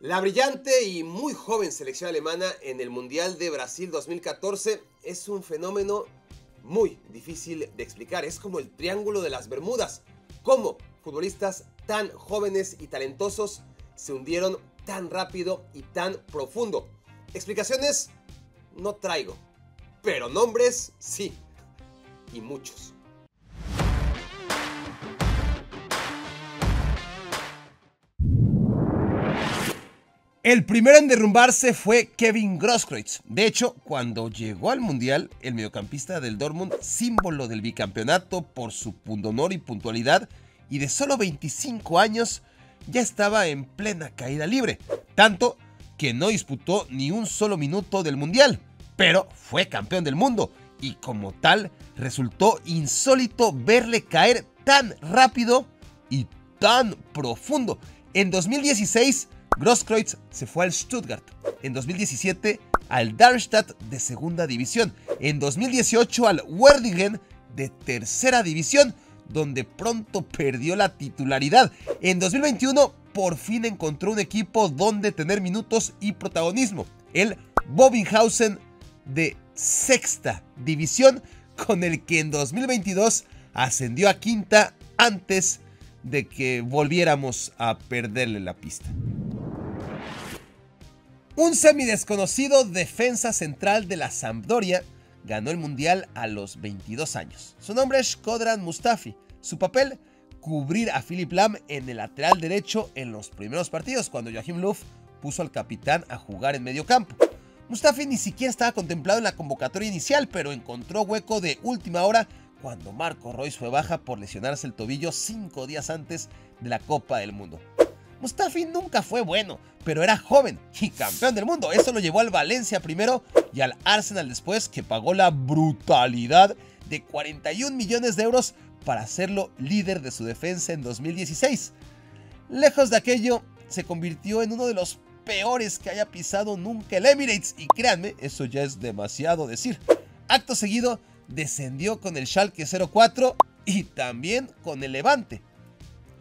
La brillante y muy joven selección alemana en el Mundial de Brasil 2014 es un fenómeno muy difícil de explicar. Es como el Triángulo de las Bermudas. ¿Cómo futbolistas tan jóvenes y talentosos se hundieron tan rápido y tan profundo? Explicaciones no traigo, pero nombres sí, y muchos. El primero en derrumbarse fue Kevin Grosskreutz. De hecho, cuando llegó al Mundial, el mediocampista del Dortmund, símbolo del bicampeonato por su pundonor y puntualidad, y de solo 25 años, ya estaba en plena caída libre. Tanto que no disputó ni un solo minuto del Mundial, pero fue campeón del mundo, y como tal, resultó insólito verle caer tan rápido y tan profundo. En 2016, Grosskreutz se fue al Stuttgart. En 2017 al Darmstadt de segunda división. En 2018 al Werdingen de tercera división, donde pronto perdió la titularidad. En 2021 por fin encontró un equipo donde tener minutos y protagonismo. El Bobinghausen de sexta división, con el que en 2022 ascendió a quinta antes de que volviéramos a perderle la pista. Un semidesconocido defensa central de la Sampdoria ganó el Mundial a los 22 años. Su nombre es Kodran Mustafi. Su papel, cubrir a Philip Lam en el lateral derecho en los primeros partidos, cuando Joachim Löw puso al capitán a jugar en medio campo. Mustafi ni siquiera estaba contemplado en la convocatoria inicial, pero encontró hueco de última hora cuando Marco Royce fue baja por lesionarse el tobillo cinco días antes de la Copa del Mundo. Mustafi nunca fue bueno, pero era joven y campeón del mundo. Eso lo llevó al Valencia primero y al Arsenal después, que pagó la brutalidad de 41 millones de euros para hacerlo líder de su defensa en 2016. Lejos de aquello, se convirtió en uno de los peores que haya pisado nunca el Emirates y créanme, eso ya es demasiado decir. Acto seguido, descendió con el Schalke 04 y también con el Levante.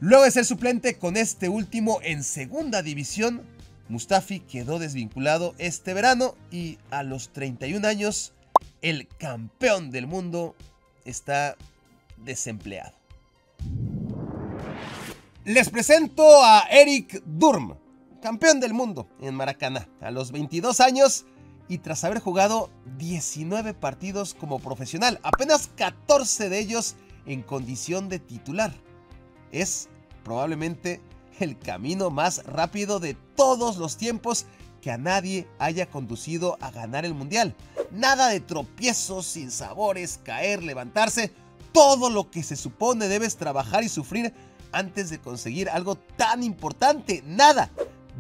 Luego de ser suplente con este último en segunda división, Mustafi quedó desvinculado este verano y a los 31 años, el campeón del mundo está desempleado. Les presento a Eric Durm, campeón del mundo en Maracaná, a los 22 años y tras haber jugado 19 partidos como profesional, apenas 14 de ellos en condición de titular es probablemente el camino más rápido de todos los tiempos que a nadie haya conducido a ganar el mundial. Nada de tropiezos, sin sabores, caer, levantarse. Todo lo que se supone debes trabajar y sufrir antes de conseguir algo tan importante. Nada.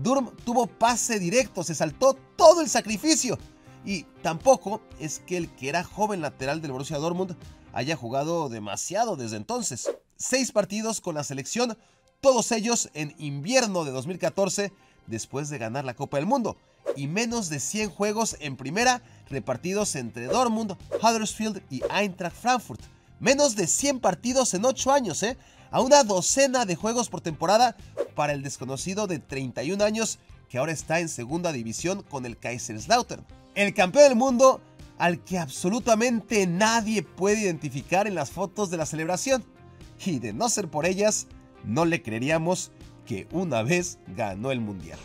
Durm tuvo pase directo, se saltó todo el sacrificio. Y tampoco es que el que era joven lateral del Borussia Dortmund haya jugado demasiado desde entonces seis partidos con la selección, todos ellos en invierno de 2014 después de ganar la Copa del Mundo, y menos de 100 juegos en primera repartidos entre Dortmund, Huddersfield y Eintracht Frankfurt. Menos de 100 partidos en 8 años, ¿eh? A una docena de juegos por temporada para el desconocido de 31 años que ahora está en segunda división con el Kaiserslautern. El campeón del mundo al que absolutamente nadie puede identificar en las fotos de la celebración y de no ser por ellas, no le creeríamos que una vez ganó el Mundial.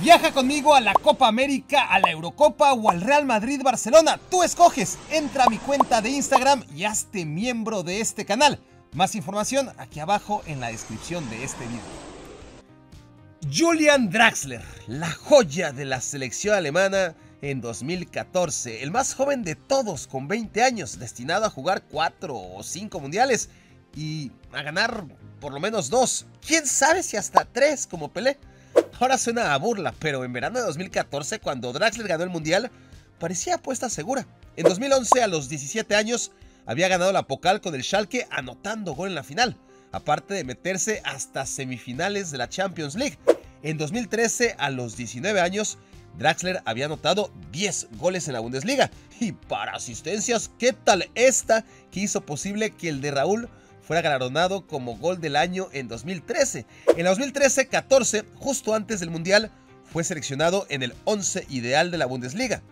Viaja conmigo a la Copa América, a la Eurocopa o al Real Madrid Barcelona. Tú escoges. Entra a mi cuenta de Instagram y hazte miembro de este canal. Más información aquí abajo en la descripción de este video. Julian Draxler, la joya de la selección alemana en 2014, el más joven de todos con 20 años, destinado a jugar 4 o 5 mundiales y a ganar por lo menos dos. ¿Quién sabe si hasta tres como Pelé? Ahora suena a burla, pero en verano de 2014, cuando Draxler ganó el Mundial, parecía apuesta segura. En 2011, a los 17 años, había ganado la Pocal con el Schalke anotando gol en la final, aparte de meterse hasta semifinales de la Champions League. En 2013, a los 19 años, Draxler había anotado 10 goles en la Bundesliga. Y para asistencias, ¿qué tal esta que hizo posible que el de Raúl fuera galardonado como gol del año en 2013. En 2013-14, justo antes del Mundial, fue seleccionado en el 11 ideal de la Bundesliga.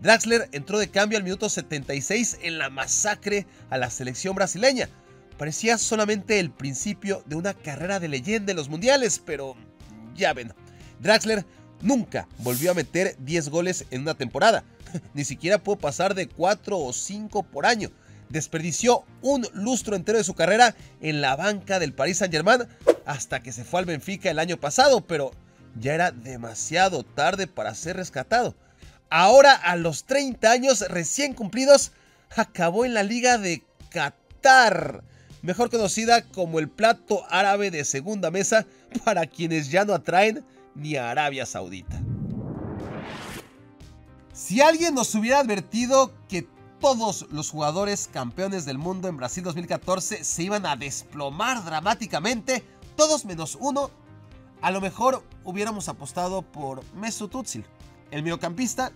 Draxler entró de cambio al minuto 76 en la masacre a la selección brasileña. Parecía solamente el principio de una carrera de leyenda en los mundiales, pero ya ven, Draxler nunca volvió a meter 10 goles en una temporada. Ni siquiera pudo pasar de 4 o 5 por año. Desperdició un lustro entero de su carrera en la banca del Paris Saint-Germain hasta que se fue al Benfica el año pasado, pero ya era demasiado tarde para ser rescatado. Ahora, a los 30 años recién cumplidos, acabó en la Liga de Qatar, mejor conocida como el plato árabe de segunda mesa para quienes ya no atraen ni a Arabia Saudita. Si alguien nos hubiera advertido que todos los jugadores campeones del mundo en Brasil 2014 se iban a desplomar dramáticamente, todos menos uno, a lo mejor hubiéramos apostado por Mesut Özil. El mediocampista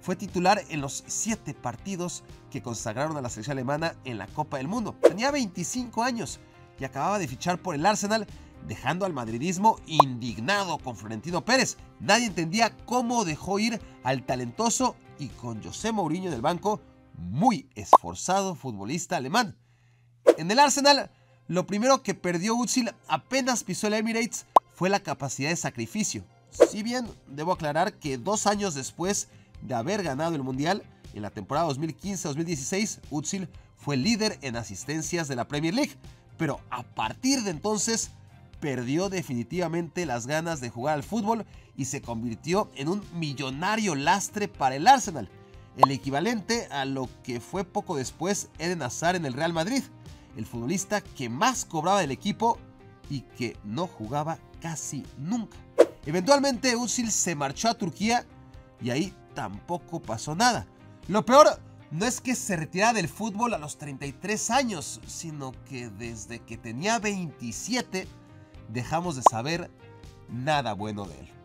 fue titular en los siete partidos que consagraron a la selección alemana en la Copa del Mundo. Tenía 25 años y acababa de fichar por el Arsenal, dejando al madridismo indignado con Florentino Pérez. Nadie entendía cómo dejó ir al talentoso y con José Mourinho en el banco, muy esforzado futbolista alemán. En el Arsenal, lo primero que perdió Özil apenas pisó el Emirates fue la capacidad de sacrificio. Si bien debo aclarar que dos años después de haber ganado el Mundial, en la temporada 2015-2016, Özil fue líder en asistencias de la Premier League, pero a partir de entonces perdió definitivamente las ganas de jugar al fútbol y se convirtió en un millonario lastre para el Arsenal, el equivalente a lo que fue poco después Eden Hazard en el Real Madrid, el futbolista que más cobraba del equipo y que no jugaba casi nunca. Eventualmente Özil se marchó a Turquía y ahí tampoco pasó nada. Lo peor no es que se retirara del fútbol a los 33 años, sino que desde que tenía 27 dejamos de saber nada bueno de él.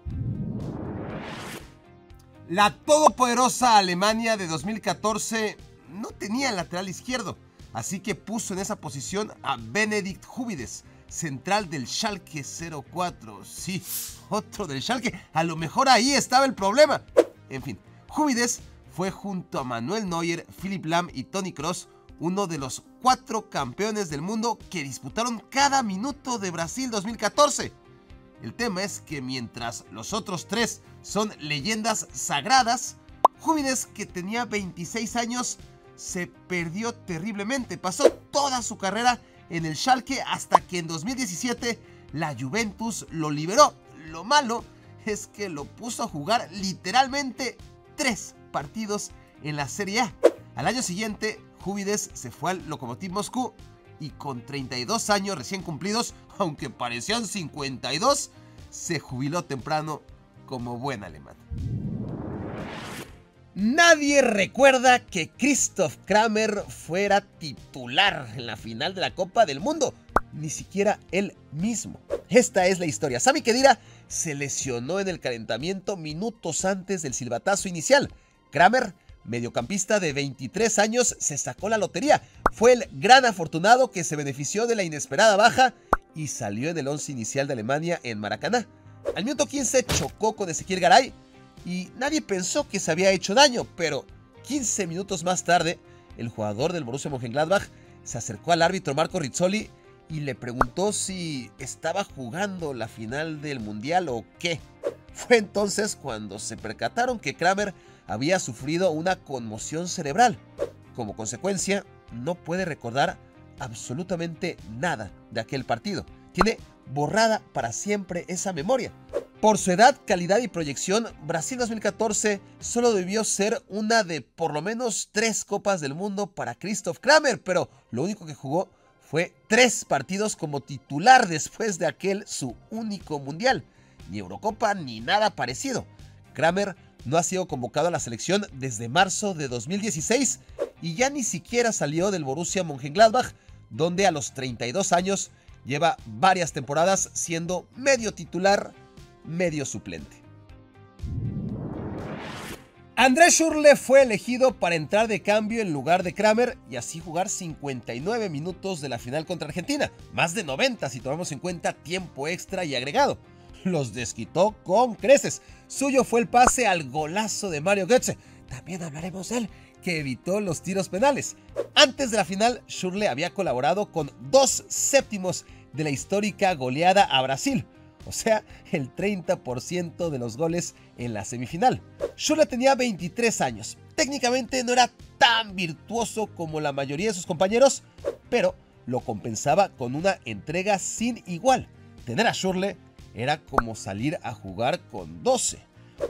La todopoderosa Alemania de 2014 no tenía lateral izquierdo, así que puso en esa posición a Benedikt Jubides, central del Schalke 04. Sí, otro del Schalke. A lo mejor ahí estaba el problema. En fin, Jubides fue junto a Manuel Neuer, Philip Lam y Tony Cross uno de los cuatro campeones del mundo que disputaron cada minuto de Brasil 2014. El tema es que mientras los otros tres son leyendas sagradas, Jubides, que tenía 26 años, se perdió terriblemente. Pasó toda su carrera en el Schalke hasta que en 2017 la Juventus lo liberó. Lo malo es que lo puso a jugar literalmente tres partidos en la Serie A. Al año siguiente, Juvides se fue al Lokomotiv Moscú y con 32 años recién cumplidos, aunque parecían 52, se jubiló temprano como buen alemán. Nadie recuerda que Christoph Kramer fuera titular en la final de la Copa del Mundo. Ni siquiera él mismo. Esta es la historia. Sami Khedira se lesionó en el calentamiento minutos antes del silbatazo inicial. Kramer, mediocampista de 23 años, se sacó la lotería. Fue el gran afortunado que se benefició de la inesperada baja y salió en el once inicial de Alemania en Maracaná. Al minuto 15 chocó con Ezequiel Garay y nadie pensó que se había hecho daño, pero 15 minutos más tarde, el jugador del Borussia Mönchengladbach se acercó al árbitro Marco Rizzoli y le preguntó si estaba jugando la final del Mundial o qué. Fue entonces cuando se percataron que Kramer había sufrido una conmoción cerebral. Como consecuencia, no puede recordar absolutamente nada de aquel partido. Tiene borrada para siempre esa memoria. Por su edad, calidad y proyección, Brasil 2014 solo debió ser una de por lo menos tres Copas del Mundo para Christoph Kramer, pero lo único que jugó fue tres partidos como titular después de aquel su único mundial. Ni Eurocopa ni nada parecido. Kramer no ha sido convocado a la selección desde marzo de 2016 y ya ni siquiera salió del Borussia Mönchengladbach, donde a los 32 años lleva varias temporadas siendo medio titular medio suplente. André Schurle fue elegido para entrar de cambio en lugar de Kramer y así jugar 59 minutos de la final contra Argentina, más de 90 si tomamos en cuenta tiempo extra y agregado. Los desquitó con creces. Suyo fue el pase al golazo de Mario Götze. También hablaremos de él, que evitó los tiros penales. Antes de la final, Schurle había colaborado con dos séptimos de la histórica goleada a Brasil, o sea, el 30% de los goles en la semifinal. Schurle tenía 23 años. Técnicamente no era tan virtuoso como la mayoría de sus compañeros, pero lo compensaba con una entrega sin igual. Tener a Schurle era como salir a jugar con 12.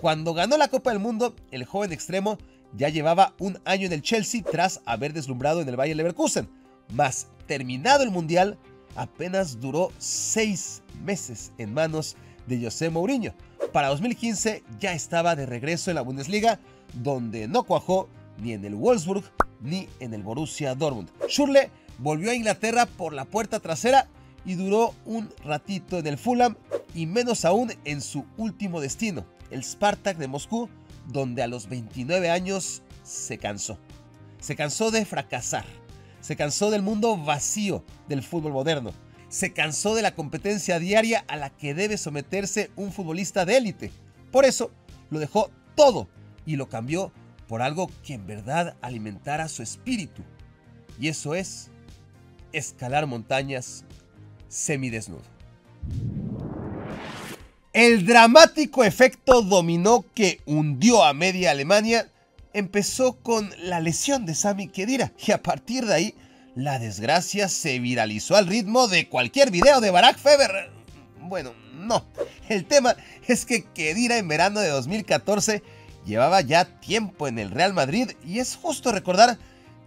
Cuando ganó la Copa del Mundo, el joven extremo ya llevaba un año en el Chelsea tras haber deslumbrado en el Bayern Leverkusen. Mas, terminado el Mundial, apenas duró seis meses en manos de José Mourinho. Para 2015 ya estaba de regreso en la Bundesliga, donde no cuajó ni en el Wolfsburg ni en el Borussia Dortmund. Schürrle volvió a Inglaterra por la puerta trasera y duró un ratito en el Fulham y menos aún en su último destino, el Spartak de Moscú, donde a los 29 años se cansó. Se cansó de fracasar. Se cansó del mundo vacío del fútbol moderno. Se cansó de la competencia diaria a la que debe someterse un futbolista de élite. Por eso lo dejó todo y lo cambió por algo que en verdad alimentara su espíritu. Y eso es escalar montañas semidesnudo. El dramático efecto dominó que hundió a media Alemania empezó con la lesión de Sami Khedira y a partir de ahí la desgracia se viralizó al ritmo de cualquier video de Barack Feber. Bueno, no. El tema es que Khedira en verano de 2014 llevaba ya tiempo en el Real Madrid y es justo recordar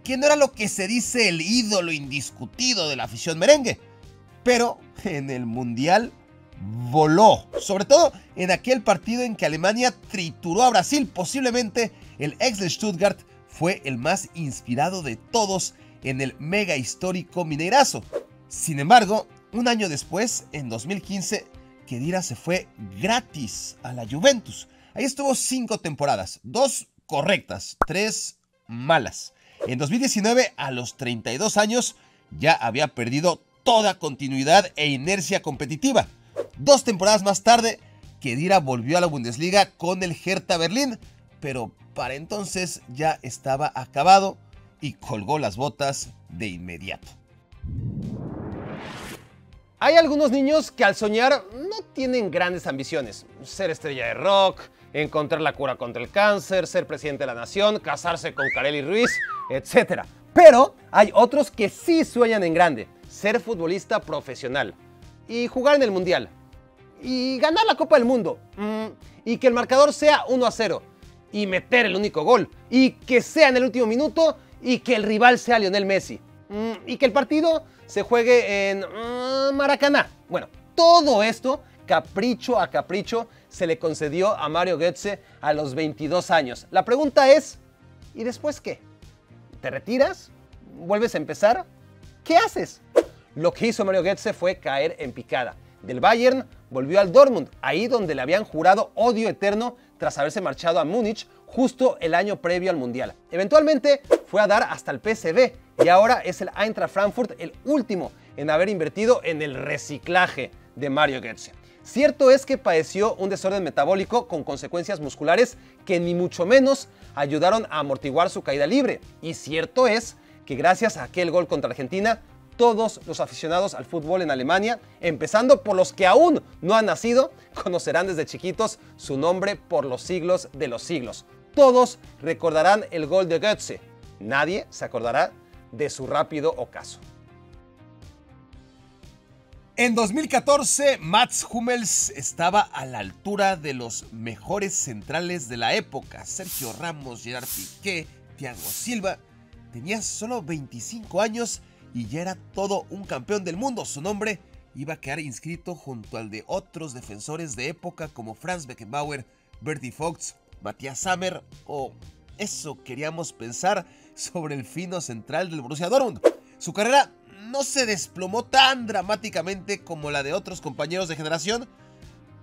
que no era lo que se dice el ídolo indiscutido de la afición merengue. Pero en el Mundial voló, sobre todo en aquel partido en que Alemania trituró a Brasil, posiblemente el ex de Stuttgart fue el más inspirado de todos en el mega histórico Mineirazo. Sin embargo, un año después, en 2015, Kedira se fue gratis a la Juventus. Ahí estuvo cinco temporadas, dos correctas, tres malas. En 2019, a los 32 años, ya había perdido toda continuidad e inercia competitiva. Dos temporadas más tarde, Kedira volvió a la Bundesliga con el Hertha Berlín, pero para entonces ya estaba acabado y colgó las botas de inmediato. Hay algunos niños que al soñar no tienen grandes ambiciones. Ser estrella de rock, encontrar la cura contra el cáncer, ser presidente de la nación, casarse con Kareli Ruiz, etc. Pero hay otros que sí sueñan en grande. Ser futbolista profesional y jugar en el Mundial y ganar la Copa del Mundo. Mm, y que el marcador sea 1 a 0. Y meter el único gol. Y que sea en el último minuto. Y que el rival sea Lionel Messi. Mm, y que el partido se juegue en mm, Maracaná. Bueno, todo esto, capricho a capricho, se le concedió a Mario Goetze a los 22 años. La pregunta es, ¿y después qué? ¿Te retiras? ¿Vuelves a empezar? ¿Qué haces? Lo que hizo Mario Goetze fue caer en picada del Bayern volvió al Dortmund, ahí donde le habían jurado odio eterno tras haberse marchado a Múnich justo el año previo al Mundial. Eventualmente fue a dar hasta el PSV y ahora es el Eintracht Frankfurt el último en haber invertido en el reciclaje de Mario Götze. Cierto es que padeció un desorden metabólico con consecuencias musculares que ni mucho menos ayudaron a amortiguar su caída libre. Y cierto es que gracias a aquel gol contra Argentina todos los aficionados al fútbol en Alemania, empezando por los que aún no han nacido, conocerán desde chiquitos su nombre por los siglos de los siglos. Todos recordarán el gol de Götze. Nadie se acordará de su rápido ocaso. En 2014, Mats Hummels estaba a la altura de los mejores centrales de la época. Sergio Ramos, Gerard Piqué, Thiago Silva. Tenía solo 25 años y ya era todo un campeón del mundo. Su nombre iba a quedar inscrito junto al de otros defensores de época como Franz Beckenbauer, Bertie Fox, Matthias Sammer o eso queríamos pensar sobre el fino central del Borussia Dortmund. Su carrera no se desplomó tan dramáticamente como la de otros compañeros de generación,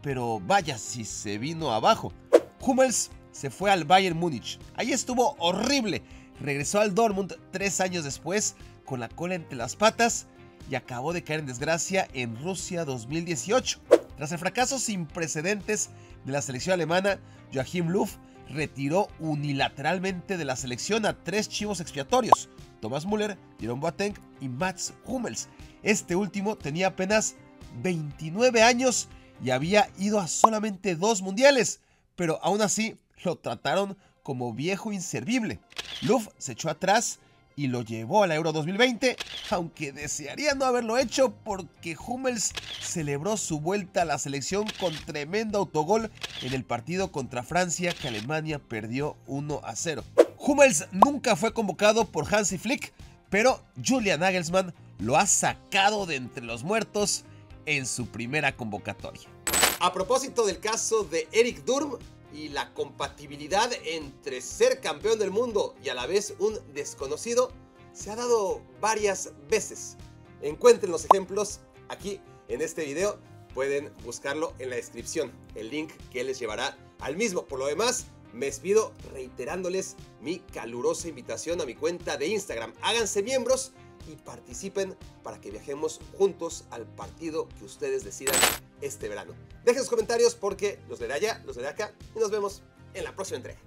pero vaya si se vino abajo. Hummels se fue al Bayern Múnich. Ahí estuvo horrible. Regresó al Dortmund tres años después con la cola entre las patas y acabó de caer en desgracia en Rusia 2018. Tras el fracaso sin precedentes de la selección alemana, Joachim Löw retiró unilateralmente de la selección a tres chivos expiatorios, Thomas Müller, Jerome Boateng y Mats Hummels. Este último tenía apenas 29 años y había ido a solamente dos mundiales, pero aún así lo trataron como viejo inservible. Luff se echó atrás y lo llevó a la Euro 2020, aunque desearía no haberlo hecho porque Hummels celebró su vuelta a la selección con tremendo autogol en el partido contra Francia que Alemania perdió 1 a 0. Hummels nunca fue convocado por Hansi Flick, pero Julian Nagelsmann lo ha sacado de entre los muertos en su primera convocatoria. A propósito del caso de Eric Durm y la compatibilidad entre ser campeón del mundo y a la vez un desconocido, se ha dado varias veces. Encuentren los ejemplos aquí en este video, pueden buscarlo en la descripción, el link que les llevará al mismo. Por lo demás, me despido reiterándoles mi calurosa invitación a mi cuenta de Instagram. Háganse miembros y participen para que viajemos juntos al partido que ustedes decidan este verano. Dejen sus comentarios porque los de allá, los de acá y nos vemos en la próxima entrega.